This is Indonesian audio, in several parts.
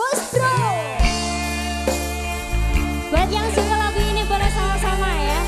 Bos Buat yang suka lagu ini boleh sama-sama ya.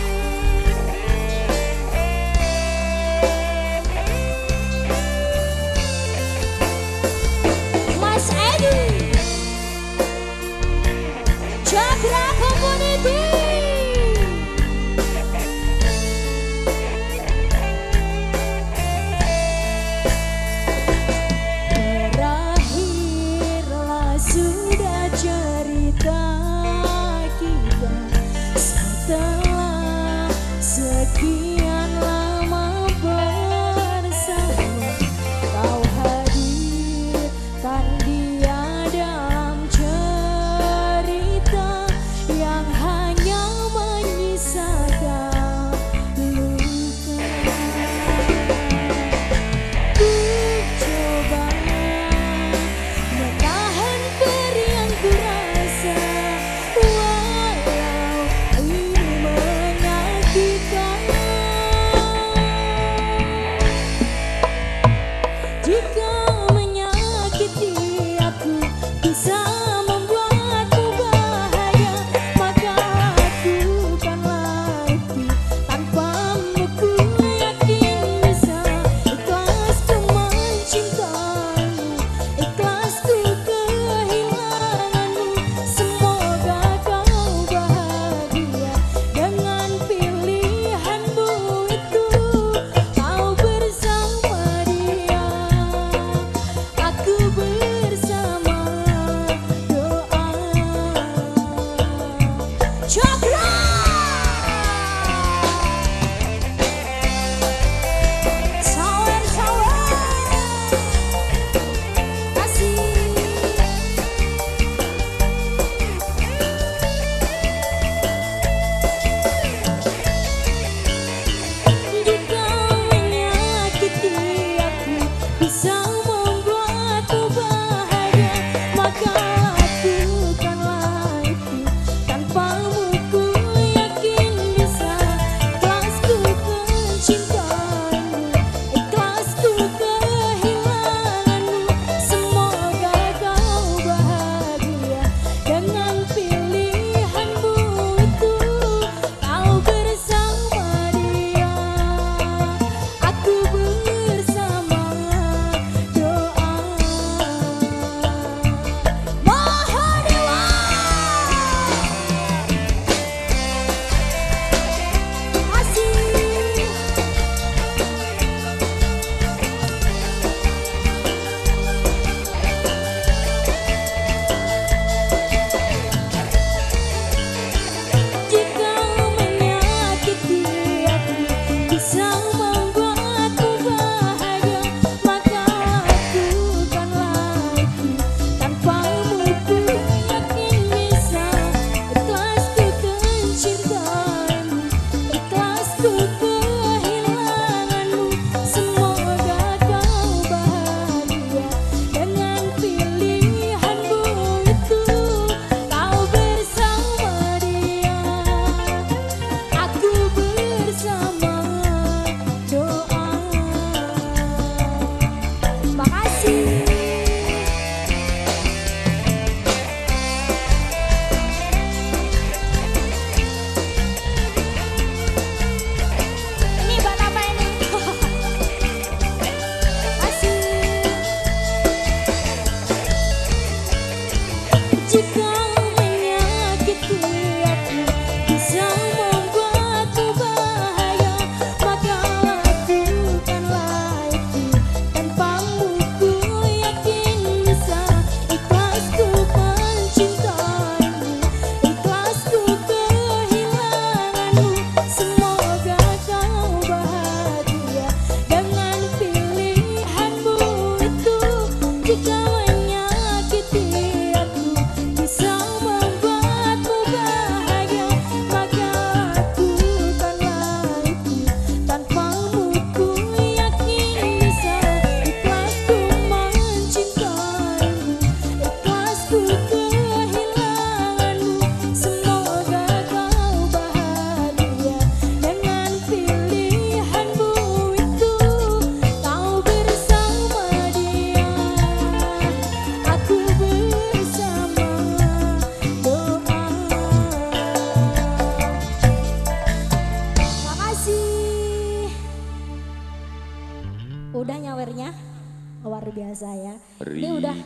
Biasa ya. Rika Ini udah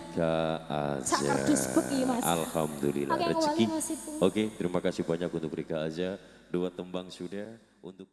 Aza. sangat Mas. Alhamdulillah Oke, rezeki. Oke, terima kasih banyak untuk Rika Aza. Dua tembang sudah untuk